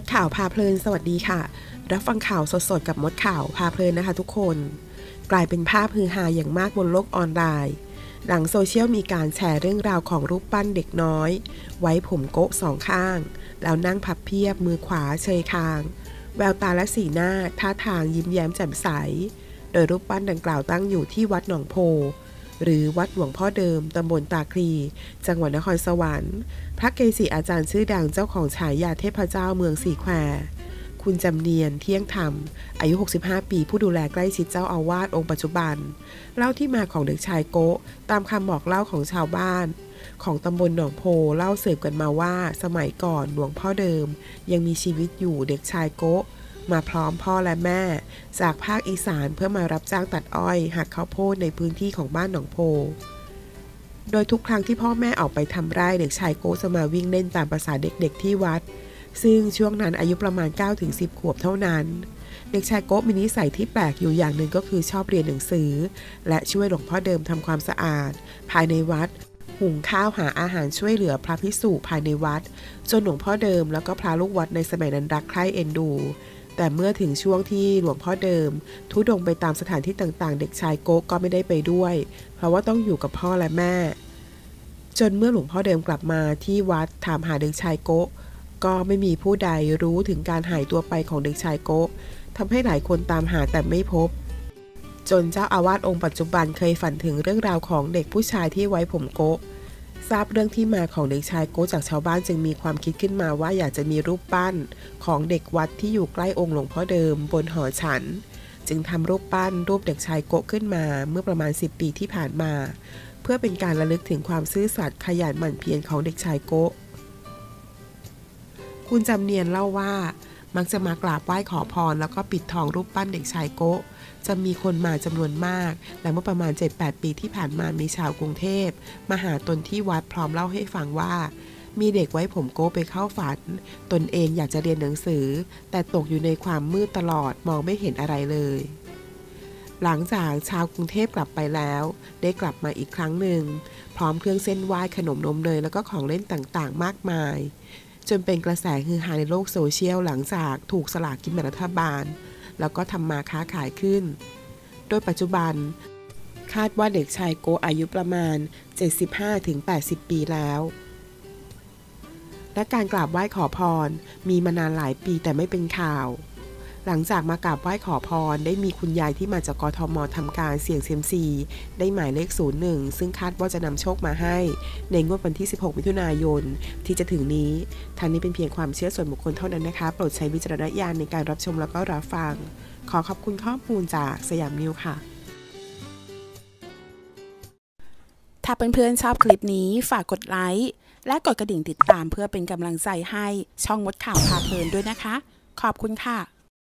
ดข่าวพาเพลินสวัสดีค่ะ รับฟังข่าวสดๆกับมดข่าวพาเพลินนะคะทุกคน กลายเป็นภาพฮือฮาอย่างมากบนโลกออนไลน์ หลังโซเชียลมีการแชร์เรื่องราวของรูปปั้นเด็กน้อย ไว้ผมโกะสองข้าง แล้วนั่งพับเพียบมือขวาเชยคาง แววตาและสีหน้าท่าทางยิ้มแย้มแจ่มใส โดยรูปปั้นดังกล่าวตั้งอยู่ที่วัดหนองโพ หรือวัดหลวงพ่อเดิมตำบลตาคลี จังหวัดนครสวรรค์ พระเกจิอาจารย์ชื่อดังเจ้าของฉายาเทพเจ้าเมืองสีแควคุณจำเนียนเที่ยงธรรม อายุ 65 ปีผู้ดูแลใกล้ชิดเจ้าอาวาสองค์ปัจจุบัน เล่าที่มาของเด็กชายโกะตามคำบอกเล่าของชาวบ้าน ของตำบลหนองโพเล่าสืบกันมาว่า สมัยก่อนหลวงพ่อเดิม ยังมีชีวิตอยู่เด็กชายโกะ มาพร้อมพ่อและแม่ จากภาคอีสานเพื่อมารับจ้างตัดอ้อยหักข้าวโพดในพื้นที่ของบ้านหนองโพ โดยทุกครั้งที่พ่อแม่ออกไปทำไร่เด็กชายโกจะมาวิ่งเล่นตามภาษาเด็กๆที่วัด ซึ่งช่วงนั้นอายุประมาณ 9-10 ขวบเท่านั้น เด็กชายโกมีนิสัยที่แปลกอยู่อย่างหนึ่งก็คือชอบเรียนหนังสือ และช่วยหลวงพ่อเดิมทำความสะอาด ภายในวัดหุงข้าวหาอาหารช่วยเหลือพระพิสุภายในวัด จนหลวงพ่อเดิมแล้วก็พระลูกวัดในสมัยนั้นรักใคร่เอ็นดู แต่เมื่อถึงช่วงที่หลวงพ่อเดิม ทุดงไปตามสถานที่ต่างๆ เด็กชายโกก็ไม่ได้ไปด้วย เพราะว่าต้องอยู่กับพ่อและแม่ จนเมื่อหลวงพ่อเดิมกลับมาที่วัดถามหาเด็กชายโกะก็ไม่มีผู้ใดรู้ถึงการหายตัวไปของเด็กชายโกะทำให้หลายคนตามหาแต่ไม่พบ จนเจ้าอาวาสองค์ปัจจุบันเคยฝันถึงเรื่องราวของเด็กผู้ชายที่ไว้ผมโกะ ทราบเรื่องที่มาของเด็กชายโกจากชาวบ้านจึงมีความคิดขึ้นมาว่าอยากจะมีรูปปั้นของเด็กวัดที่อยู่ใกล้องค์หลวงพ่อเดิมบนหอฉัน จึงทำรูปปั้นรูปเด็กชายโกะขึ้นมาเมื่อประมาณ 10 ปีที่ผ่านมา เพื่อเป็นการระลึกถึงความซื่อสัตย์ขยันหมั่นเพียรของเด็กชายโกะคุณจำเนียนเล่าว่า มักจะมากราบไหว้ขอพร แล้วก็ปิดทองรูปปั้นเด็กชายโกะจะมีคนมาจำนวนมาก และเมื่อประมาณ 7-8 ปีที่ผ่านมามีชาวกรุงเทพมาหาตนที่วัดพร้อมเล่าให้ฟังว่า มีเด็กไว้ผมโกะไปเข้าฝัน ตนเองอยากจะเรียนหนังสือ แต่ตกอยู่ในความมืดตลอดมองไม่เห็นอะไรเลย หลังจากชาวกรุงเทพกลับไปแล้ว ได้กลับมาอีกครั้งหนึ่ง พร้อมเครื่องเส้นไหว้ขนมนมเนยแล้วก็ของเล่นต่างๆ มากมาย จนเป็นกระแสฮือฮาในโลกโซเชียลหลังจากถูกสลากกินแบ่งรัฐบาล แล้วก็ทำมาค้าขายขึ้น โดยปัจจุบัน คาดว่าเด็กชายโกอายุประมาณ 75-80 ปีแล้ว และการกราบไหว้ขอพรมีมานานหลายปีแต่ไม่เป็นข่าว หลังจากมากราบไหว้ขอพร ได้มีคุณยายที่มาจากกทมทำการเสี่ยงเซียมซีได้หมายเลข 01 ซึ่งคาดว่าจะนำโชคมาให้ ในงวดวันที่ 16 มิถุนายน ที่จะถึงนี้ทางนี้เป็นเพียงความเชื่อส่วนบุคคลเท่านั้นนะคะ โปรดใช้วิจารณญาณในการรับชมแล้วก็รับฟัง ขอขอบคุณข้อมูลจากสยามนิวค่ะถ้าเพื่อนๆชอบคลิปนี้ฝากกดไลค์และกดกระดิ่งติดตามเพื่อเป็นกำลังใจให้ช่องมดข่าวพาเพลินด้วยนะคะ ขอบคุณค่ะ